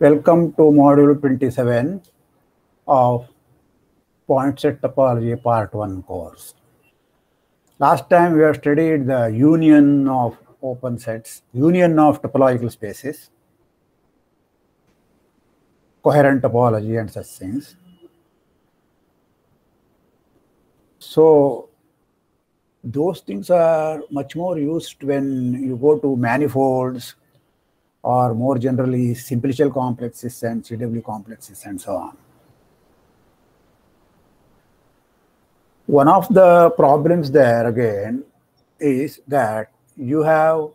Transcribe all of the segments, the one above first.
Welcome to module 27 of point set topology part 1 course. Last time we have studied the union of open sets, union of topological spaces, coherent topology and such things. So those things are much more used when you go to manifolds or more generally simplicial complexes and CW complexes and so on. One of the problems there again is that you have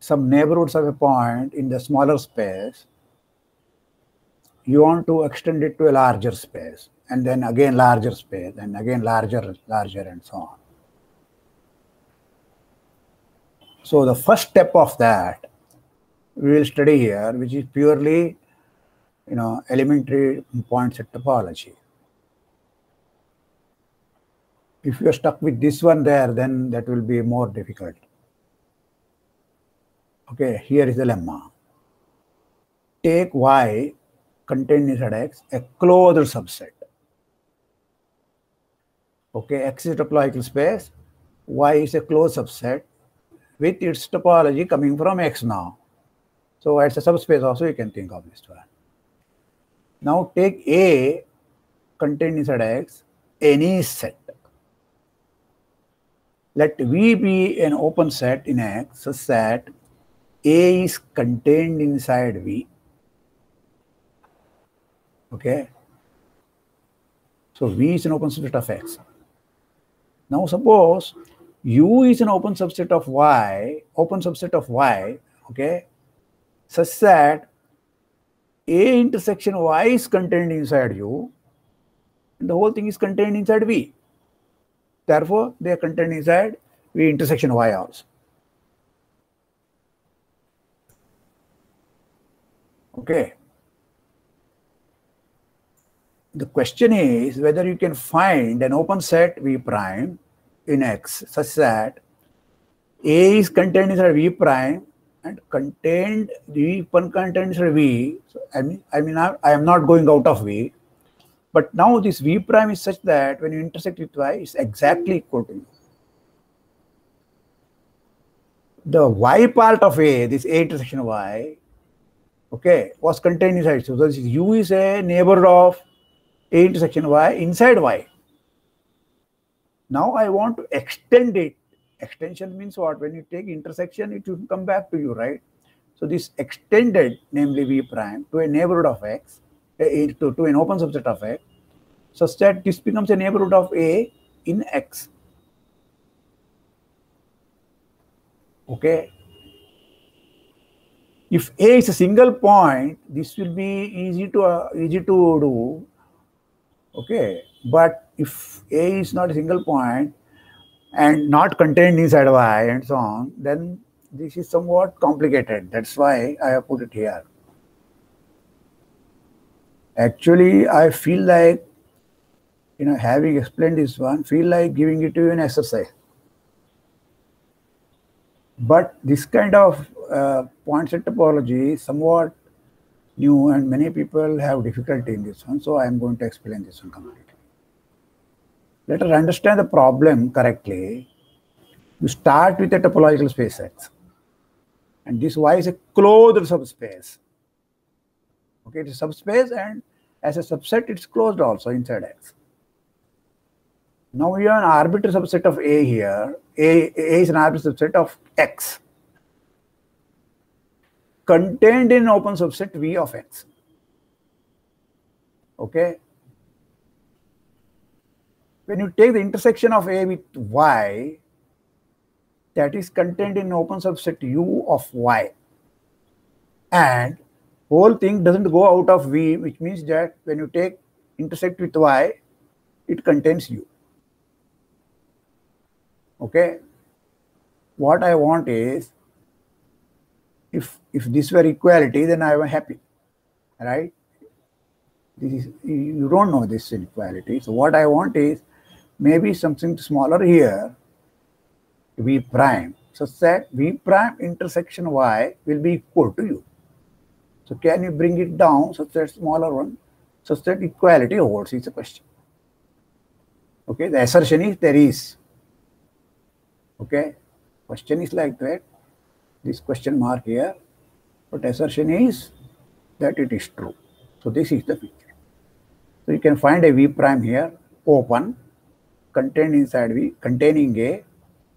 some neighborhoods of a point in the smaller space. You want to extend it to a larger space and then again larger space and again larger, larger and so on. So the first step of that we will study here, which is purely, you know, elementary point set topology. If you are stuck with this one there, then that will be more difficult. Okay, here is the lemma. Take Y contained inside X, a closed subset. Okay, X is a topological space, Y is a closed subset with its topology coming from X now. So as a subspace also you can think of this one. Now take A contained inside X, any set. Let V be an open set in X such that A is contained inside V. Okay. So V is an open subset of X. Now suppose U is an open subset of Y, open subset of Y, okay, such that A intersection Y is contained inside U, and the whole thing is contained inside V. Therefore, they are contained inside V intersection Y also. Okay. The question is whether you can find an open set V prime in X such that A is contained inside V prime and contained the contained inside V. So I mean, I mean, I, I am not going out of V, but now this V prime is such that when you intersect with Y, it's exactly equal to U. The Y part of A, this A intersection Y, okay, was contained inside. So this U is a neighbor of A intersection Y inside Y. Now I want to extend it. Extension means what? When you take intersection, it will come back to you, right? So this extended, namely V prime, to a neighborhood of X, a, to, to an open subset of X, such that this becomes a neighborhood of A in X. Okay. If A is a single point, this will be easy to uh, easy to do. Okay, but if A is not a single point and not contained inside Y and so on, then this is somewhat complicated. That's why I have put it here. Actually, I feel like, you know, having explained this one, feel like giving it to you an exercise. But this kind of uh, point set topology somewhat new and many people have difficulty in this one. So I am going to explain this one completely. Let us understand the problem correctly. You start with a topological space X. And this Y is a closed subspace. Okay, it's a subspace and as a subset, it's closed also inside X. Now we have an arbitrary subset of A here. A, A is an arbitrary subset of X contained in open subset V of X. Okay. When you take the intersection of A with Y, that is contained in open subset U of Y. And whole thing doesn't go out of V, which means that when you take intersect with Y, it contains U. Okay. What I want is if if this were equality, then I am happy, right? This is you don't know this inequality. So what I want is maybe something smaller here, v prime, such that v prime intersection y will be equal to u. So can you bring it down such that smaller one, such that equality holds is a question. Okay, the assertion is there is. Okay, question is like that. This question mark here, but assertion is that it is true. So this is the picture. So you can find a V prime here, open, contained inside V, containing A.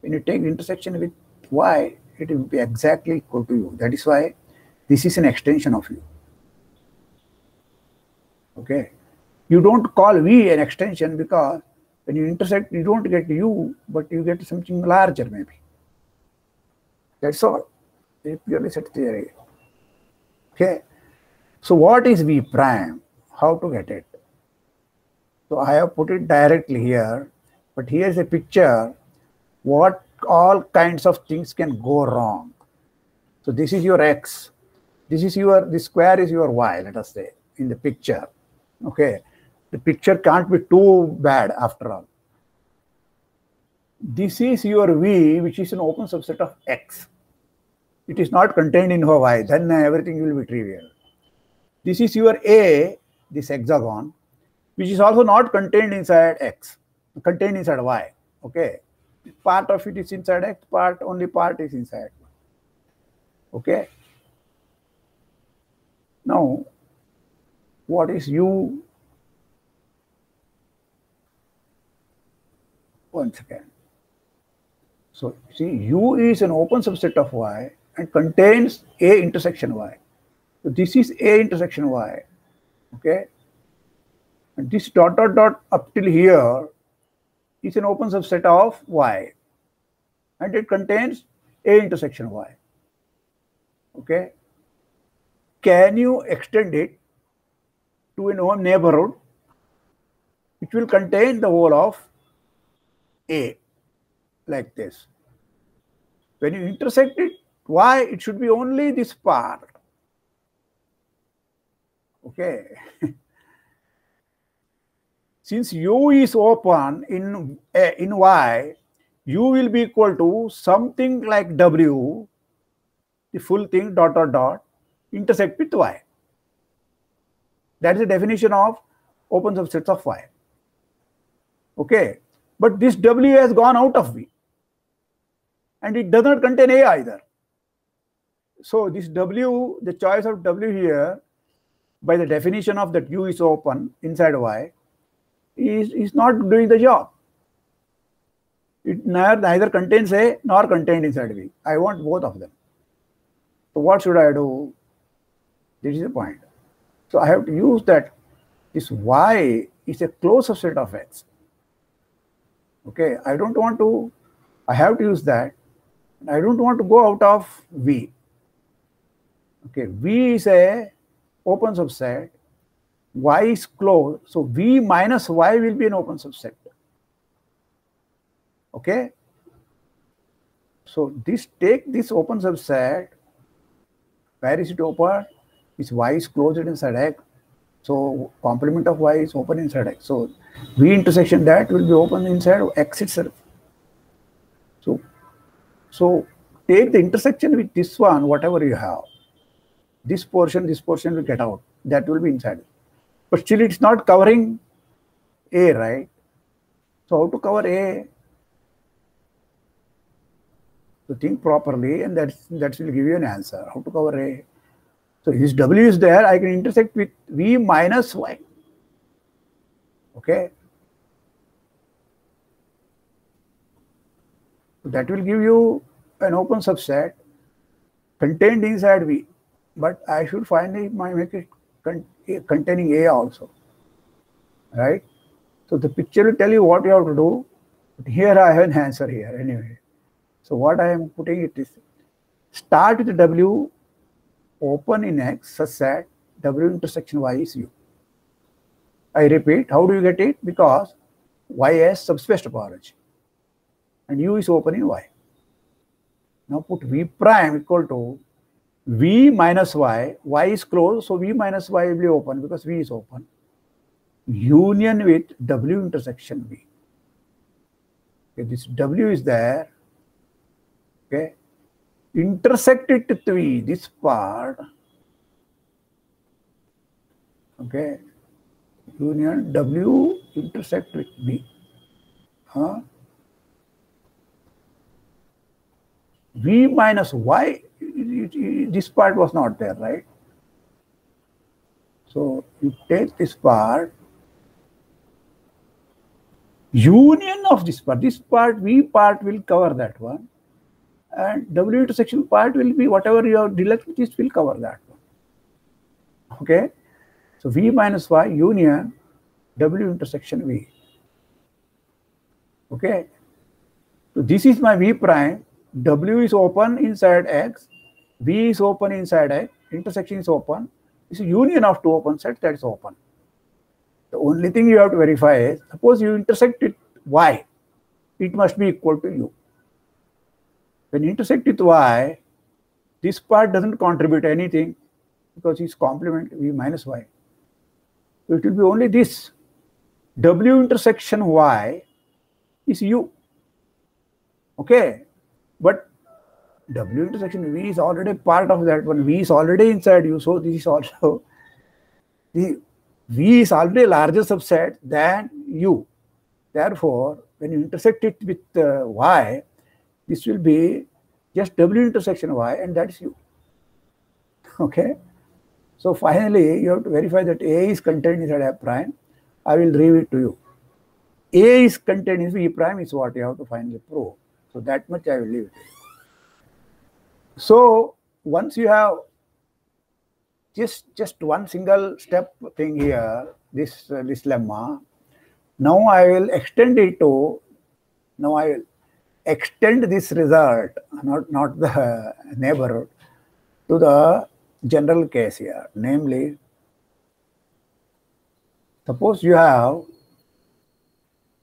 When you take intersection with Y, it will be exactly equal to U. That is why this is an extension of U. Okay. You don't call V an extension because when you intersect, you don't get U, but you get something larger maybe. That's all. Purely set theory. Okay. So what is V prime? How to get it? So I have put it directly here, but here is a picture what all kinds of things can go wrong. So this is your X. This is your, this square is your Y, let us say, in the picture. Okay. The picture can't be too bad after all. This is your V, which is an open subset of X. It is not contained in Y, then everything will be trivial. This is your A, this hexagon, which is also not contained inside X, contained inside Y. Okay. Part of it is inside X, part only part is inside. Okay. Now, what is U? Once again. So, see, U is an open subset of Y and contains A intersection Y. So, this is A intersection Y. Okay. And this dot dot dot up till here is an open subset of Y and it contains A intersection Y. Okay. Can you extend it to a known neighborhood which will contain the whole of A like this. When you intersect it, why it should be only this part. Okay. Since u is open in, uh, in y, u will be equal to something like w, the full thing dot dot dot, intersect with y. That is the definition of open subsets of y. Okay. But this w has gone out of v. And it does not contain a either. So this w, the choice of w here, by the definition of that u is open inside y, is, is not doing the job. It neither, neither contains A nor contained inside V. I want both of them. So what should I do? This is the point. So I have to use that this Y is a closed subset of X. Okay, I don't want to, I have to use that. I don't want to go out of V. Okay, V is a open subset y is closed. So v minus y will be an open subset. Okay. So this take this open subset. Where is it open? Is y is closed inside X. So complement of y is open inside X. So v intersection that will be open inside X itself. So so take the intersection with this one, whatever you have. This portion, this portion will get out. That will be inside but still it's not covering A, right? So how to cover A? So think properly and that's, that will give you an answer. How to cover A? So this W is there, I can intersect with V minus Y. Okay. So that will give you an open subset contained inside V. But I should finally make it containing A also, right? So the picture will tell you what you have to do. But here I have an answer here anyway. So what I am putting it is start with W, open in X such that W intersection Y is U. I repeat, how do you get it? Because Y has subspace topology and U is open in Y. Now put V prime equal to V minus Y, Y is closed, so V minus Y will be open because V is open. Union with W intersection V. Okay, this W is there. Okay, intersect it with V, this part. Okay, union W intersect with V. Huh? V minus Y, this part was not there, right? So you take this part, union of this part, this part, V part will cover that one, and W intersection part will be whatever you have deducted, this will cover that one. Okay? So V minus Y union W intersection V. Okay? So this is my V prime W is open inside X, V is open inside X, intersection is open. It's a union of two open sets that is open. The only thing you have to verify is, suppose you intersect it Y, it must be equal to U. When you intersect with Y, this part doesn't contribute anything because it's complement V minus Y. So it will be only this. W intersection Y is U. Okay, but W intersection V is already part of that one. V is already inside you. So this is also the V is already a larger subset than U. Therefore, when you intersect it with uh, Y, this will be just W intersection Y and that is U. Okay. So finally, you have to verify that A is contained inside F prime. I will leave it to you. A is contained in V prime is what you have to finally prove. So that much I will leave it. So once you have just just one single step thing here, this uh, this lemma, now I will extend it to, now I will extend this result, not, not the neighborhood, to the general case here, namely, suppose you have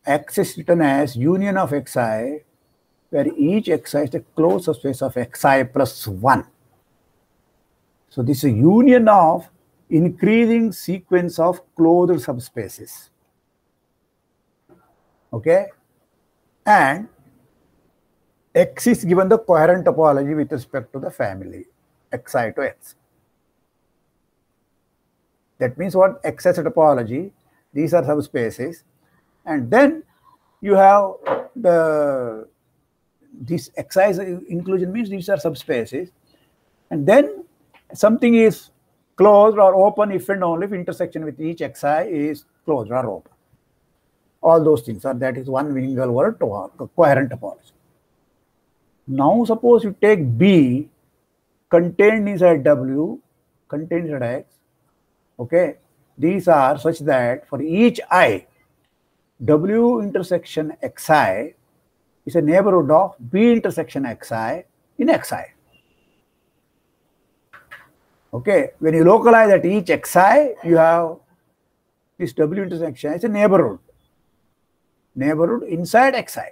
x is written as union of xi where each xi is the closed subspace of xi plus 1. So this is a union of increasing sequence of closed subspaces. Okay? And x is given the coherent topology with respect to the family, xi to x. That means what? XS topology, these are subspaces. And then you have the this excise inclusion means these are subspaces. And then something is closed or open if and only if intersection with each xi is closed or open. All those things are that is one single word coherent topology. Now suppose you take B contained inside W, contained inside X, okay, these are such that for each I, W intersection Xi is a neighborhood of B intersection xi in xi. Okay, when you localize at each xi, you have this W intersection. It's a neighborhood. Neighborhood inside xi.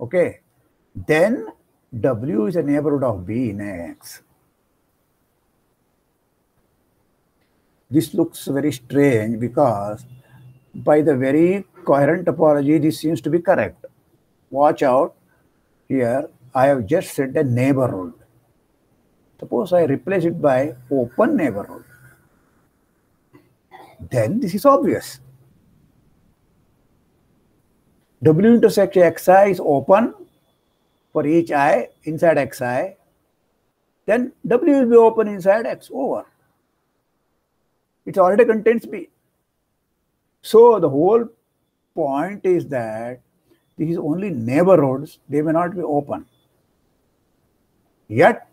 Okay, then W is a neighborhood of B in X. This looks very strange because by the very coherent topology, this seems to be correct. Watch out. Here, I have just said a neighborhood. Suppose I replace it by open neighborhood. Then this is obvious. W intersect xi is open for each i inside xi. Then W will be open inside x over. It already contains B. So the whole point is that this is only neighborhoods, they may not be open. Yet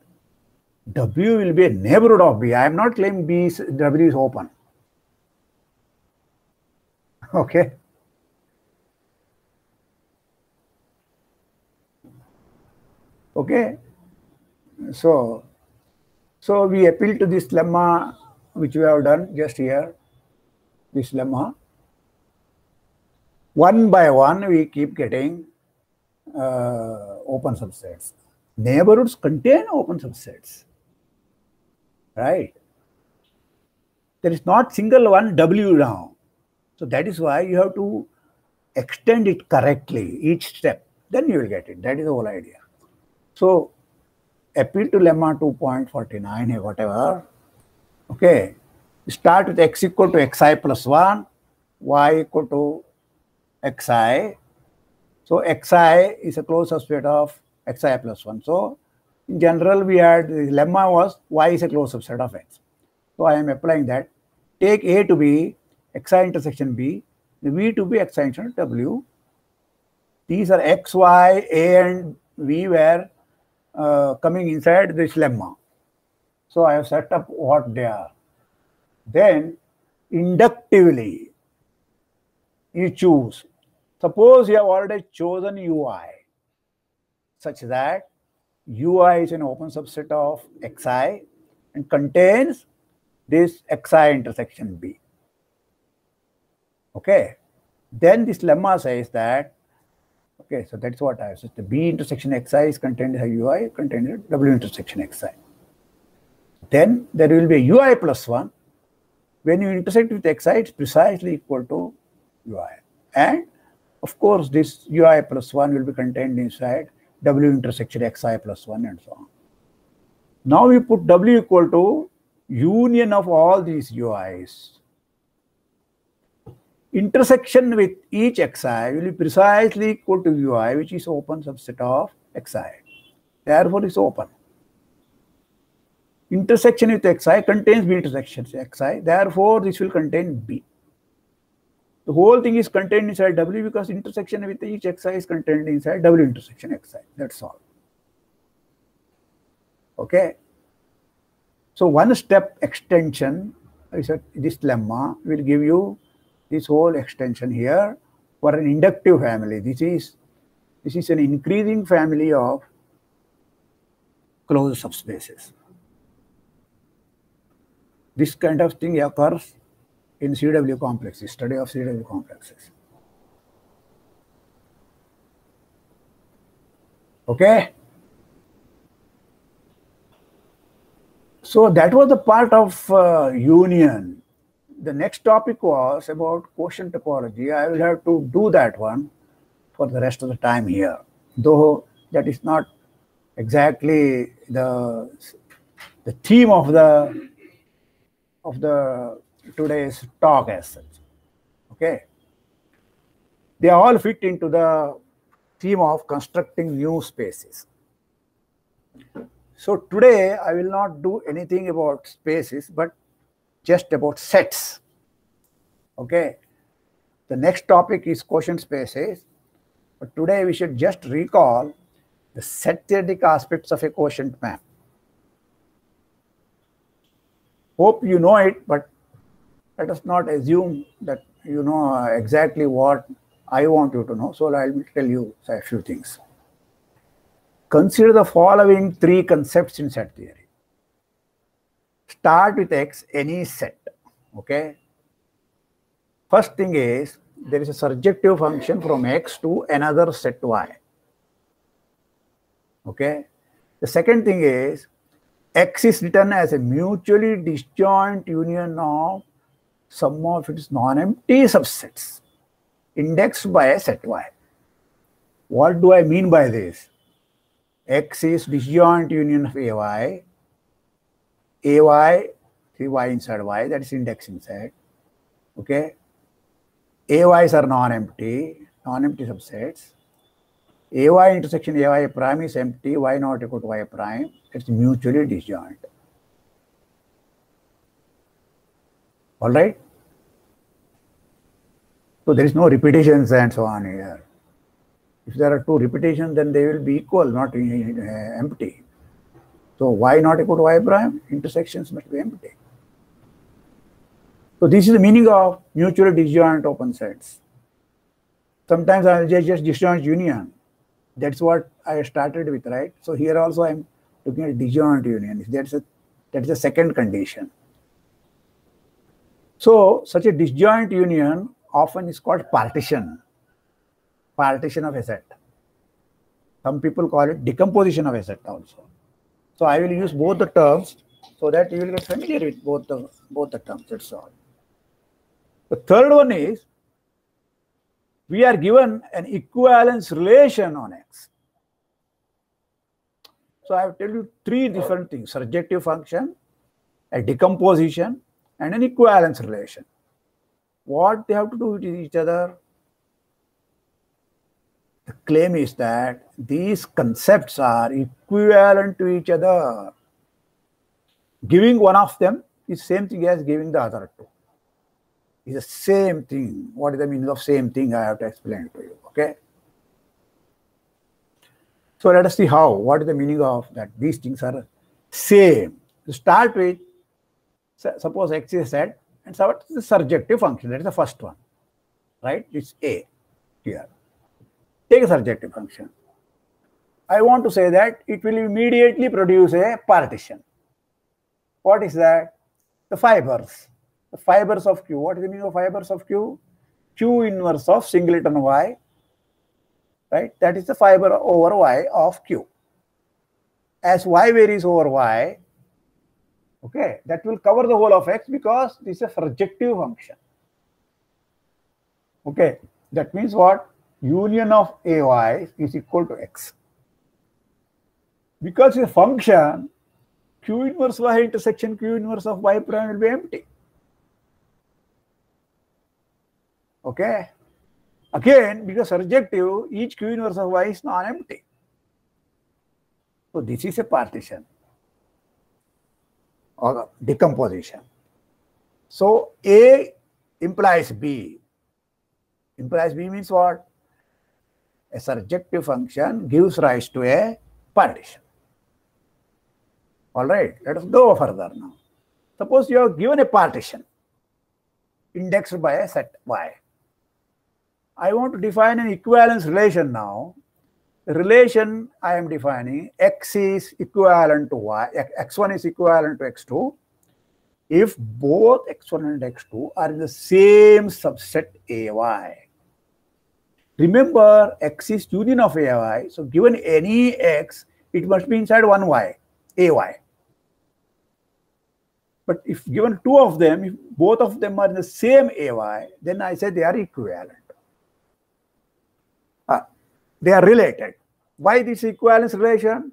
W will be a neighborhood of B. I am not claiming B is, W is open. Okay. Okay. So, so we appeal to this lemma which we have done just here, this lemma one by one we keep getting uh, open subsets. neighborhoods contain open subsets, right? There is not single one W now. So that is why you have to extend it correctly, each step. Then you will get it. That is the whole idea. So appeal to lemma 2.49 or whatever. Okay. Start with x equal to xi plus 1, y equal to xi. So xi is a closed subset of xi plus 1. So in general, we had the lemma was y is a closed subset of x. So I am applying that. Take A to be xi intersection B, the V to be xi intersection W. These are x, y, A and V were uh, coming inside this lemma. So I have set up what they are. Then inductively you choose. Suppose you have already chosen UI such that UI is an open subset of Xi and contains this Xi intersection B. Okay. Then this lemma says that, okay, so that's what I have said. The B intersection Xi is contained in UI, contained in W intersection Xi. Then there will be a UI plus 1. When you intersect with Xi, it's precisely equal to UI. And of course, this UI plus 1 will be contained inside W intersection Xi plus 1 and so on. Now we put W equal to union of all these UIs. Intersection with each Xi will be precisely equal to UI, which is open subset of Xi. Therefore, it's open. Intersection with Xi contains B intersection Xi. Therefore, this will contain B. The whole thing is contained inside W because intersection with each xi is contained inside W intersection xi. That's all. Okay. So one step extension, I said this lemma will give you this whole extension here for an inductive family. This is this is an increasing family of closed subspaces. This kind of thing occurs in CW complexes, study of CW complexes. Okay. So that was the part of uh, union. The next topic was about quotient topology. I will have to do that one for the rest of the time here, though that is not exactly the the theme of the of the today's talk as such. Okay. They all fit into the theme of constructing new spaces. So today I will not do anything about spaces, but just about sets. Okay. The next topic is quotient spaces. But today we should just recall the set theoretic aspects of a quotient map. Hope you know it, but let us not assume that you know uh, exactly what I want you to know. So I will tell you a few things. Consider the following three concepts in set theory. Start with X, any set. Okay. First thing is there is a surjective function from X to another set Y. Okay. The second thing is X is written as a mutually disjoint union of sum of its non-empty subsets indexed by a set y. What do I mean by this? X is disjoint union of AY, AY, see Y inside Y, that is index inside. Okay. AYs are non-empty, non-empty subsets. AY intersection AY prime is empty, Y not equal to Y prime, it's mutually disjoint. All right. So there is no repetitions and so on here. If there are two repetitions, then they will be equal, not uh, empty. So y not equal to y prime, intersections must be empty. So this is the meaning of mutually disjoint open sets. Sometimes I will just, just disjoint union. That's what I started with, right? So here also I'm looking at disjoint union. That's a that's the second condition. So such a disjoint union often is called partition. Partition of a set. Some people call it decomposition of a set also. So I will use both the terms so that you will get familiar with both the both the terms. That's all. The third one is we are given an equivalence relation on X. So I have told you three different things: surjective function, a decomposition, and an equivalence relation. What they have to do with each other? The claim is that these concepts are equivalent to each other. Giving one of them is same thing as giving the other two. It's the same thing. What is the meaning of same thing? I have to explain to you. Okay. So let us see how. What is the meaning of that? These things are same. To start with, suppose x is set, and so is the surjective function? That is the first one, right? It's a here. Take a surjective function. I want to say that it will immediately produce a partition. What is that? The fibers. The fibers of Q. What is the meaning of fibers of Q? Q inverse of singleton Y, right? That is the fiber over Y of Q. As Y varies over Y, okay, that will cover the whole of X because this is a surjective function. Okay, that means what? Union of AY is equal to X. Because it's a function, Q inverse Y intersection Q inverse of Y prime will be empty. Okay. Again, because surjective, each Q inverse of Y is non-empty. So this is a partition or decomposition. So A implies B. Implies B means what? A surjective function gives rise to a partition. All right, let us go further now. Suppose you are given a partition indexed by a set Y. I want to define an equivalence relation now. Relation I am defining x is equivalent to y, x1 is equivalent to x2 if both x1 and x2 are in the same subset ay. Remember, x is union of ay, so given any x, it must be inside one y, ay. But if given two of them, if both of them are in the same ay, then I say they are equivalent. They are related. Why this equivalence relation?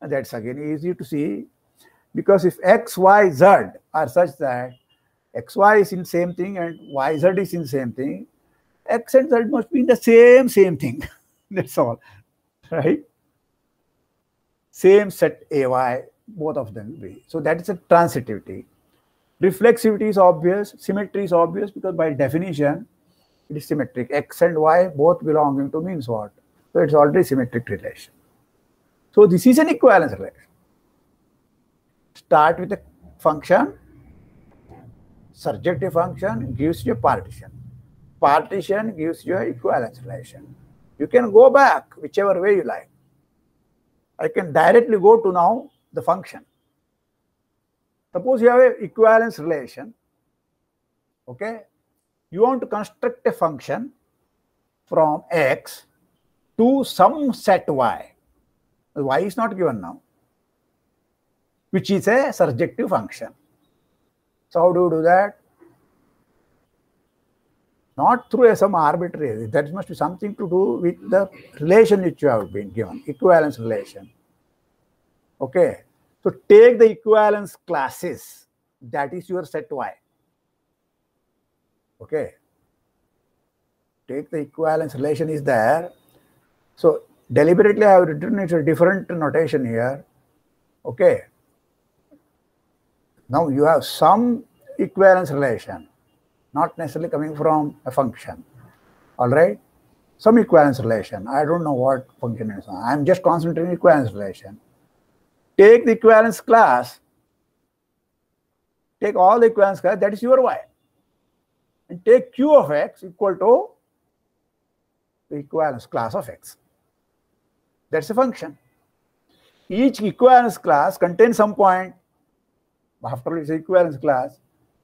That's again easy to see because if x, y, z are such that xy is in same thing and yz is in same thing, x and z must be in the same same thing. that's all, right? Same set ay, both of them be. So that is a transitivity. Reflexivity is obvious, symmetry is obvious because by definition, it is symmetric. X and Y both belonging to means what? So it's already symmetric relation. So this is an equivalence relation. Start with a function. Surjective function gives you partition. Partition gives you equivalence relation. You can go back whichever way you like. I can directly go to now the function. Suppose you have an equivalence relation, okay? You want to construct a function from x to some set y. y is not given now, which is a surjective function. So how do you do that? Not through a some arbitrary, that must be something to do with the relation which you have been given, equivalence relation. Okay. So take the equivalence classes, that is your set y. Okay. Take the equivalence relation is there. So deliberately I have written it a different notation here. Okay. Now you have some equivalence relation, not necessarily coming from a function. All right. Some equivalence relation. I don't know what function is. I'm just concentrating equivalence relation. Take the equivalence class. Take all the equivalence class. That is your y. And take q of x equal to the equivalence class of x. That's a function. Each equivalence class contains some point. After all, it's equivalence class.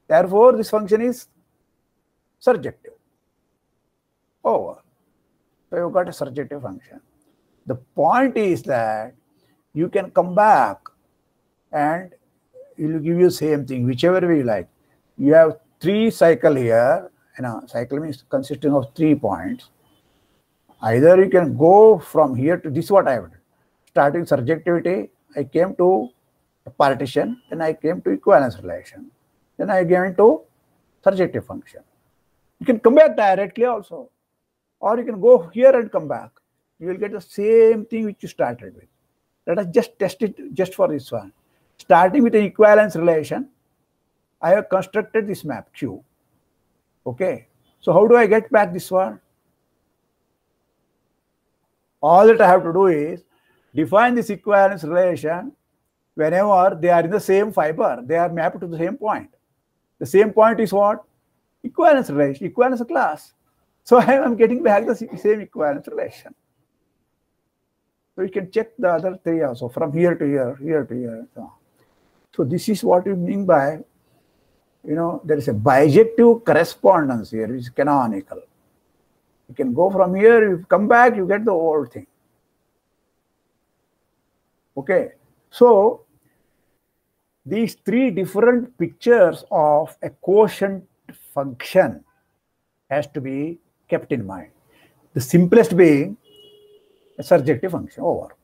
Therefore, this function is surjective. Over. So you've got a surjective function. The point is that you can come back and it will give you same thing, whichever way you like. You have three cycle here, you know, cycle means consisting of three points. Either you can go from here to this what I have done. Starting surjectivity, I came to a partition, then I came to equivalence relation. Then I came to surjective function. You can come back directly also. Or you can go here and come back. You will get the same thing which you started with. Let us just test it just for this one. Starting with an equivalence relation, I have constructed this map Q. Okay. So how do I get back this one? All that I have to do is define this equivalence relation whenever they are in the same fiber, they are mapped to the same point. The same point is what? Equivalence relation, equivalence class. So I am getting back the same equivalence relation. So you can check the other three also from here to here, here to here. So, so this is what we mean by, you know, there is a bijective correspondence here, which is canonical. You can go from here, you come back, you get the old thing. Okay, so these three different pictures of a quotient function has to be kept in mind. The simplest being a surjective function over.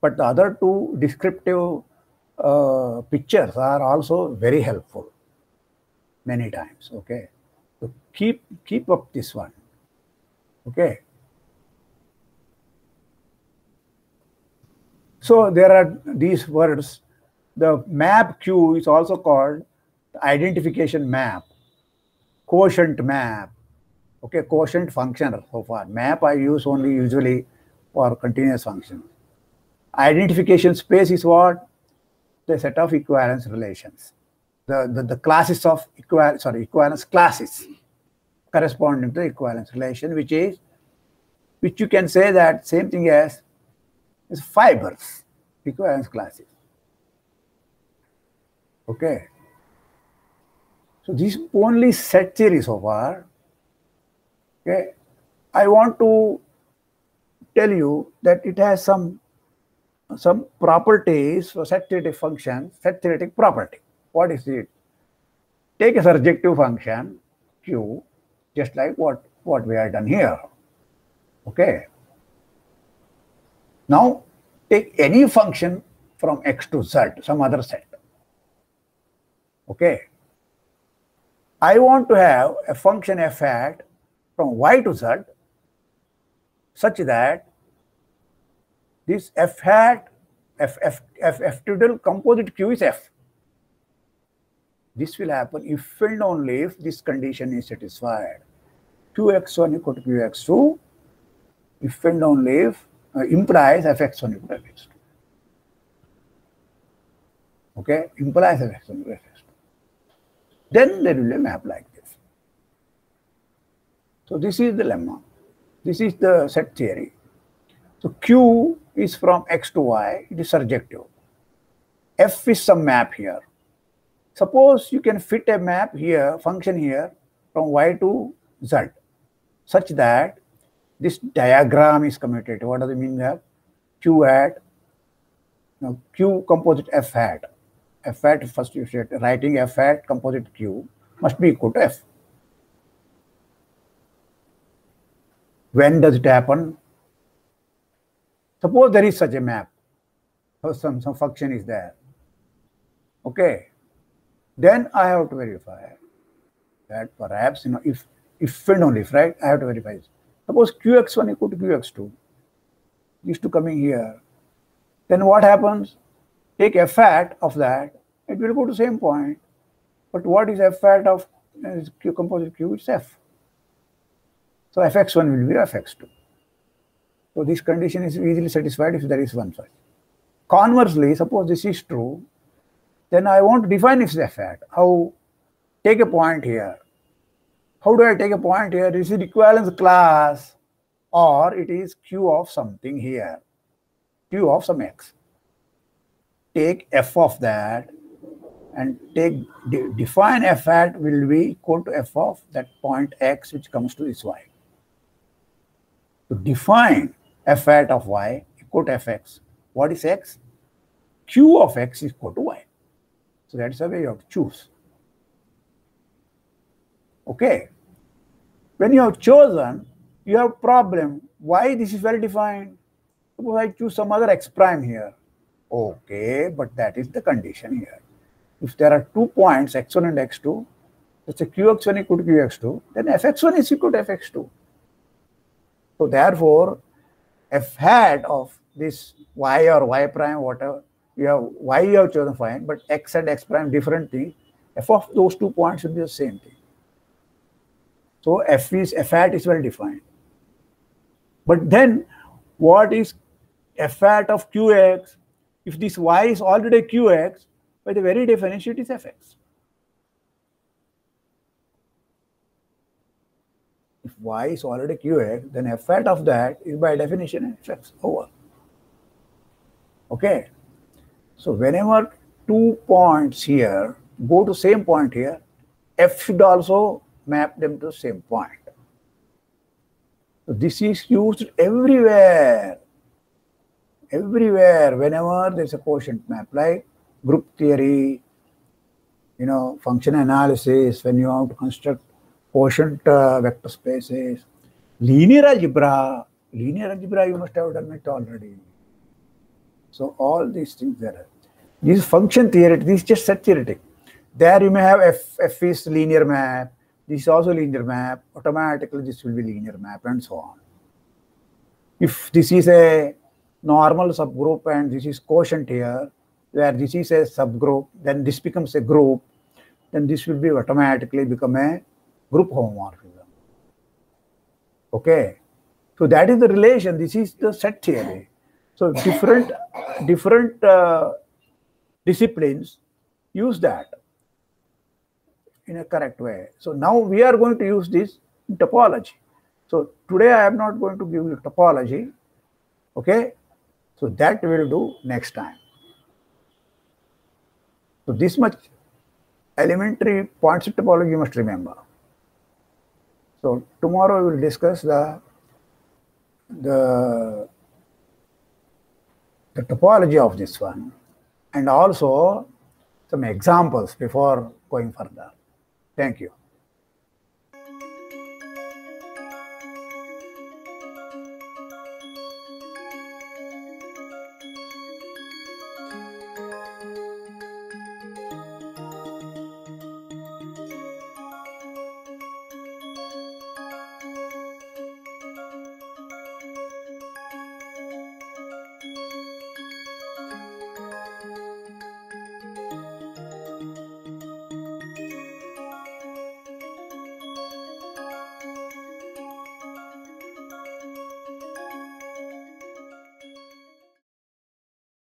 But the other two descriptive uh, pictures are also very helpful many times. Okay, so keep keep up this one. Okay. So there are these words. The map Q is also called identification map, quotient map, okay, quotient function so far. Map I use only usually for continuous functions. Identification space is what? The set of equivalence relations. The, the, the classes of equivalence, sorry, equivalence classes corresponding to equivalence relation, which is, which you can say that same thing as is fibers, equivalence classes. Okay. So this only set theory so far. Okay. I want to tell you that it has some some properties for set theoretic function, set theoretic property. What is it? Take a surjective function Q, just like what, what we have done here. Okay. Now, take any function from x to z, some other set. Okay. I want to have a function f hat from y to z such that this f hat, f, f, f, f total composite q is f. This will happen if and only if this condition is satisfied. qx1 equal to qx2, if and only if uh, implies fx1 equal to fx2. Okay, implies fx1 equal to fx2. Then there will be a map like this. So this is the lemma. This is the set theory. So Q is from X to Y, it is surjective. F is some map here. Suppose you can fit a map here, function here, from Y to Z, such that this diagram is commutative. What does it mean that? Q hat, now Q composite F hat. F hat, first you said writing F hat composite Q must be equal to F. When does it happen? Suppose there is such a map, So some, some function is there. Okay. Then I have to verify that perhaps, you know, if, if and only if, right, I have to verify. Suppose qx1 equal to qx2, these two coming here. Then what happens? Take f hat of that, it will go to same point. But what is f hat of uh, q composite q? It's f. So fx1 will be fx2. So this condition is easily satisfied if there is one such. Conversely, suppose this is true, then I want to define its f hat. How? Take a point here. How do I take a point here? Is it equivalence class or it is q of something here? q of some x. Take f of that and take de define f hat will be equal to f of that point x which comes to this y. to define f hat of y equal to fx. What is x? q of x is equal to y. So that's the way you have to choose. Okay. When you have chosen, you have problem. Why this is well defined? Suppose I choose some other x prime here. Okay, but that is the condition here. If there are two points, x1 and x2, let's say qx1 equal to qx2, then fx1 is equal to fx2. So therefore, f hat of this y or y prime, whatever, you have y you have chosen fine, but x and x prime different thing. F of those two points will be the same thing. So f is f hat is well defined. But then what is f hat of qx? If this y is already qx, by the very definition it is fx. If y is already qx, then f hat of that is by definition fx over. Okay. So whenever two points here go to same point here, f should also map them to same point. So this is used everywhere. Everywhere, whenever there's a quotient map, like group theory, you know, function analysis, when you have to construct quotient uh, vector spaces, linear algebra, linear algebra, you must have done it already. So all these things there. This is function theoretic, this is just set theoretic. There you may have f, f is linear map, this is also linear map, automatically this will be linear map and so on. If this is a normal subgroup and this is quotient here, where this is a subgroup, then this becomes a group, then this will be automatically become a group homomorphism. Okay. So that is the relation. This is the set theory. So different different uh, disciplines use that in a correct way. So now we are going to use this topology. So today I am not going to give you topology. Okay. So that we will do next time. So this much elementary points of topology you must remember. So tomorrow we will discuss the the the topology of this one and also some examples before going further. Thank you.